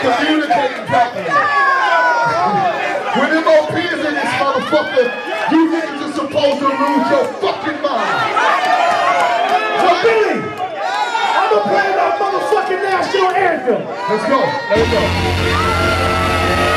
communicating properly. When MOP is in this motherfucker, you niggas are supposed to lose your fucking mind. Now, Billy, I'm gonna play my motherfucking national anthem. Let's go. Let's go.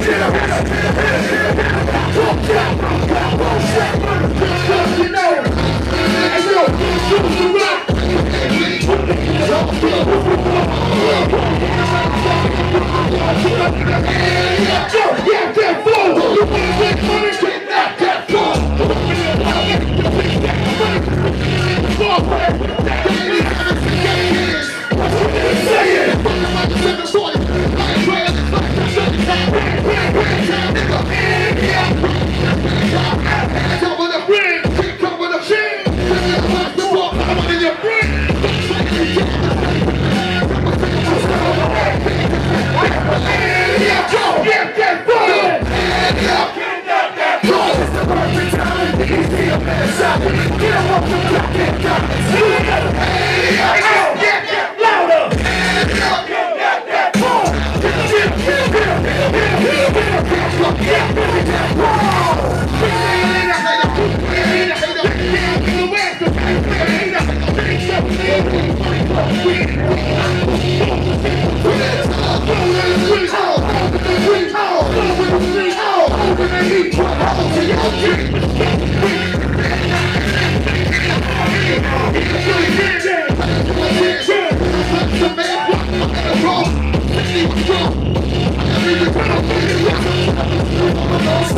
fiera, fiera, fiera, fiera.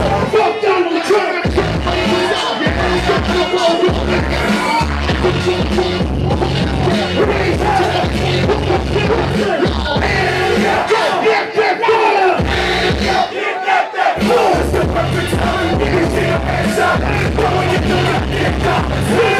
Fuck Donald Trump! That fire! Get that fire!